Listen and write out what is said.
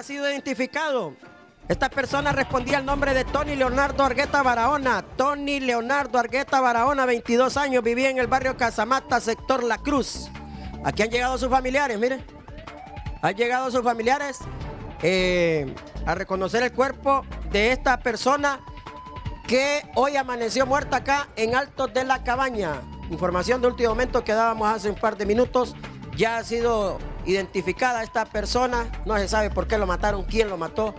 Ha sido identificado. Esta persona respondía al nombre de Tony Leonardo Argueta Barahona. Tony Leonardo Argueta Barahona, 22 años, vivía en el barrio Casamata, sector La Cruz. Aquí han llegado sus familiares, mire. Han llegado sus familiares eh, a reconocer el cuerpo de esta persona que hoy amaneció muerta acá en Altos de la Cabaña. Información de último momento que dábamos hace un par de minutos. Ya ha sido identificada esta persona. No se sabe por qué lo mataron, quién lo mató.